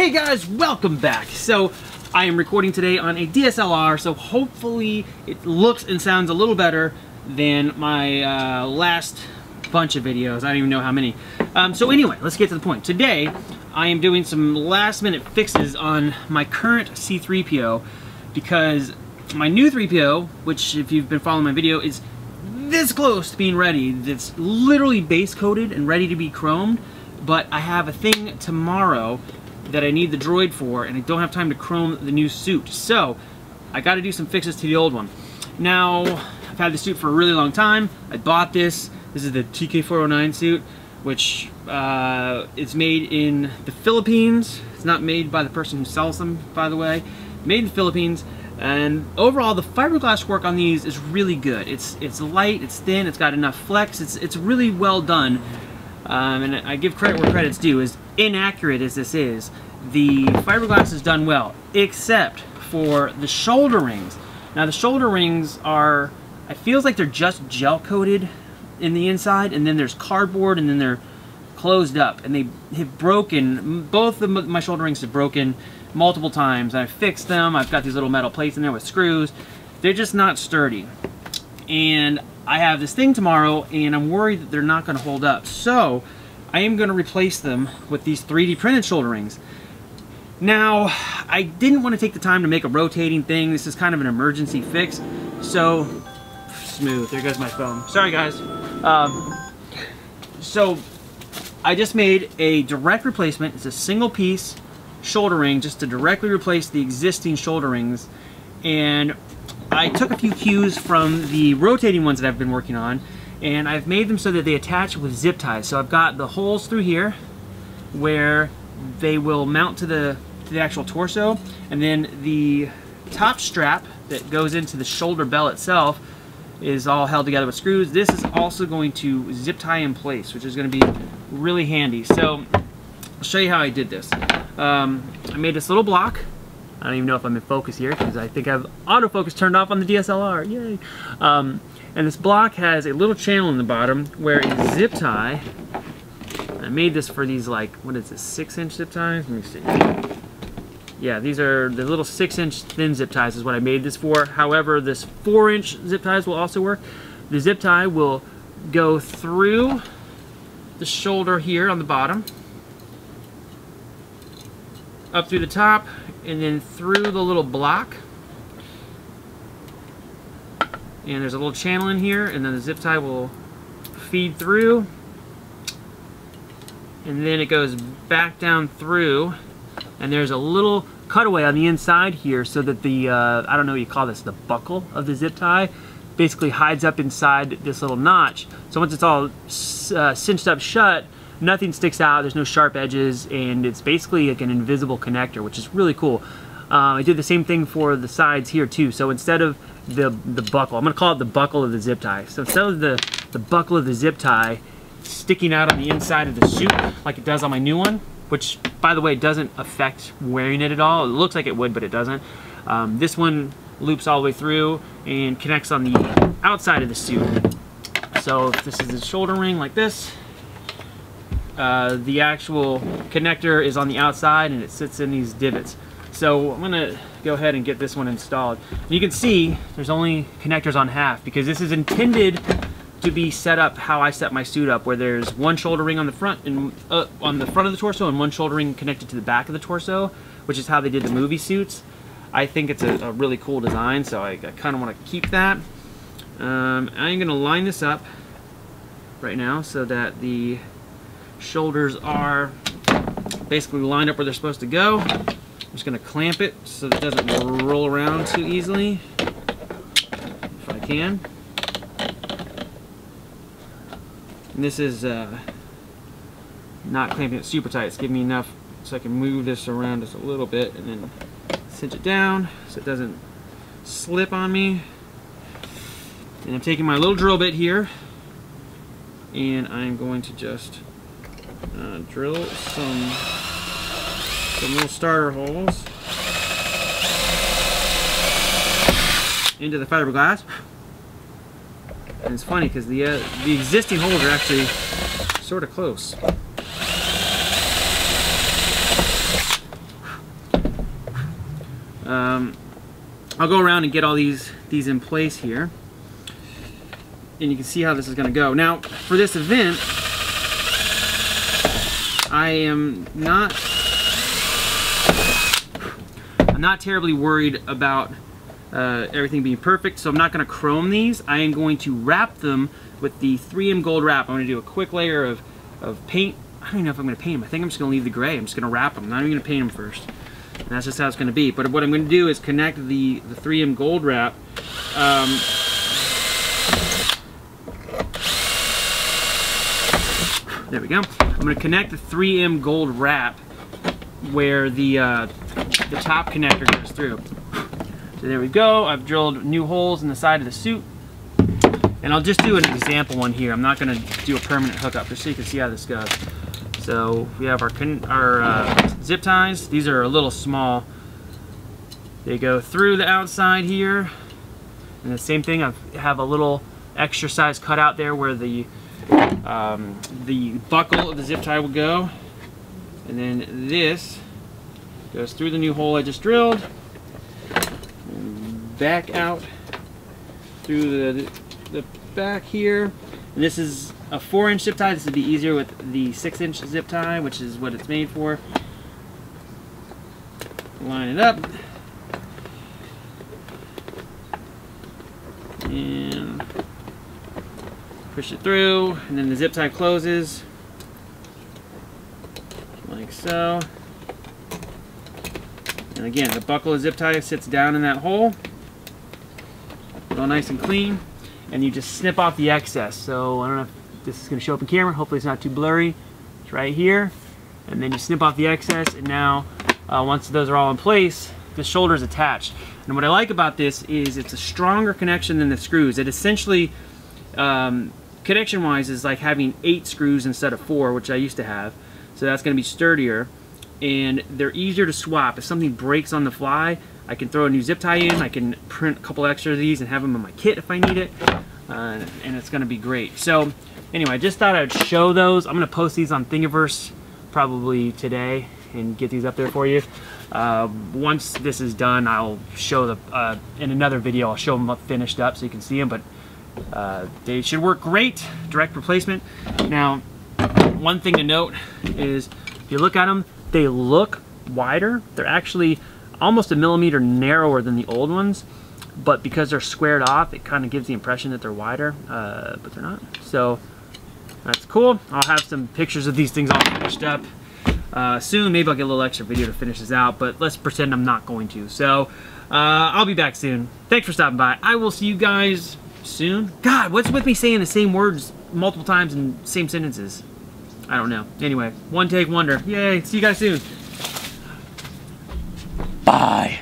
Hey guys, welcome back. So I am recording today on a DSLR, so hopefully it looks and sounds a little better than my uh, last bunch of videos. I don't even know how many. Um, so anyway, let's get to the point. Today, I am doing some last minute fixes on my current C3PO because my new 3PO, which if you've been following my video, is this close to being ready. It's literally base coated and ready to be chromed, but I have a thing tomorrow that I need the droid for, and I don't have time to chrome the new suit. So, I got to do some fixes to the old one. Now, I've had the suit for a really long time. I bought this. This is the TK409 suit, which uh, is made in the Philippines. It's not made by the person who sells them, by the way. Made in the Philippines. And overall, the fiberglass work on these is really good. It's it's light, it's thin, it's got enough flex. It's it's really well done. Um, and I give credit where credit's due. As inaccurate as this is, the fiberglass is done well, except for the shoulder rings. Now the shoulder rings are, it feels like they're just gel coated in the inside, and then there's cardboard, and then they're closed up, and they have broken. Both of my shoulder rings have broken multiple times. I've fixed them. I've got these little metal plates in there with screws. They're just not sturdy. And I have this thing tomorrow, and I'm worried that they're not going to hold up. So I am going to replace them with these 3D printed shoulder rings. Now, I didn't want to take the time to make a rotating thing. This is kind of an emergency fix. So, smooth. There goes my phone. Sorry, guys. Um, so, I just made a direct replacement. It's a single piece shoulder ring just to directly replace the existing shoulder rings. And I took a few cues from the rotating ones that I've been working on and I've made them so that they attach with zip ties. So I've got the holes through here where they will mount to the, to the actual torso and then the top strap that goes into the shoulder bell itself is all held together with screws. This is also going to zip tie in place, which is going to be really handy. So I'll show you how I did this. Um, I made this little block. I don't even know if I'm in focus here because I think I have autofocus turned off on the DSLR. Yay! Um, and this block has a little channel in the bottom where a zip tie, I made this for these like, what is this, six inch zip ties? Let me see. Yeah, these are the little six inch thin zip ties is what I made this for. However, this four inch zip ties will also work. The zip tie will go through the shoulder here on the bottom, up through the top, and then through the little block. And there's a little channel in here and then the zip tie will feed through. And then it goes back down through and there's a little cutaway on the inside here so that the uh, I don't know what you call this the buckle of the zip tie basically hides up inside this little notch. So once it's all uh, cinched up shut nothing sticks out there's no sharp edges and it's basically like an invisible connector which is really cool uh, I did the same thing for the sides here too so instead of the, the buckle. I'm to call it the buckle of the zip tie. So instead of the, the buckle of the zip tie sticking out on the inside of the suit like it does on my new one, which by the way doesn't affect wearing it at all. It looks like it would, but it doesn't. Um, this one loops all the way through and connects on the outside of the suit. So this is the shoulder ring like this, uh, the actual connector is on the outside and it sits in these divots. So I'm gonna go ahead and get this one installed. And you can see there's only connectors on half because this is intended to be set up how I set my suit up, where there's one shoulder ring on the front and uh, on the front of the torso and one shoulder ring connected to the back of the torso, which is how they did the movie suits. I think it's a, a really cool design, so I, I kind of want to keep that. Um, I'm going to line this up right now so that the shoulders are basically lined up where they're supposed to go. I'm just going to clamp it so it doesn't roll around too easily, if I can. And this is uh, not clamping it super tight. It's giving me enough so I can move this around just a little bit and then cinch it down so it doesn't slip on me. And I'm taking my little drill bit here and I'm going to just uh, drill some, some little starter holes into the fiberglass. And it's funny because the, uh, the existing holes are actually sort of close. Um, I'll go around and get all these these in place here and you can see how this is going to go now for this event I am not I'm not terribly worried about uh, everything being perfect, so I'm not going to chrome these. I am going to wrap them with the 3M Gold Wrap. I'm going to do a quick layer of, of paint. I don't even know if I'm going to paint them. I think I'm just going to leave the gray. I'm just going to wrap them. I'm not even going to paint them first. And that's just how it's going to be. But what I'm going to do is connect the, the 3M Gold Wrap um, There we go. I'm going to connect the 3M Gold Wrap where the uh, the top connector goes through. So there we go. I've drilled new holes in the side of the suit. And I'll just do an example one here. I'm not going to do a permanent hookup just so you can see how this goes. So we have our, our uh, zip ties. These are a little small. They go through the outside here. And the same thing, I have a little extra size cut out there where the um, the buckle of the zip tie will go. And then this goes through the new hole I just drilled, back out through the, the back here. And this is a four inch zip tie. This would be easier with the six inch zip tie, which is what it's made for. Line it up. And push it through, and then the zip tie closes like so. And again, the buckle of zip tie sits down in that hole, all nice and clean, and you just snip off the excess. So I don't know if this is going to show up in camera. Hopefully it's not too blurry. It's right here, and then you snip off the excess, and now uh, once those are all in place, the shoulder is attached. And what I like about this is it's a stronger connection than the screws. It essentially, um, connection-wise, is like having eight screws instead of four, which I used to have. So that's going to be sturdier and they're easier to swap. If something breaks on the fly, I can throw a new zip tie in, I can print a couple extra of these and have them in my kit if I need it, uh, and it's going to be great. So anyway, I just thought I'd show those. I'm going to post these on Thingiverse probably today and get these up there for you. Uh, once this is done, I'll show the, uh, in another video, I'll show them up finished up so you can see them, but uh, they should work great, direct replacement. Now, one thing to note is if you look at them, they look wider. They're actually almost a millimeter narrower than the old ones, but because they're squared off, it kind of gives the impression that they're wider, uh, but they're not. So that's cool. I'll have some pictures of these things all finished up uh, soon. Maybe I'll get a little extra video to finish this out, but let's pretend I'm not going to. So uh, I'll be back soon. Thanks for stopping by. I will see you guys soon. God, what's with me saying the same words multiple times in same sentences? I don't know. Anyway, one take wonder. Yay, see you guys soon. Bye.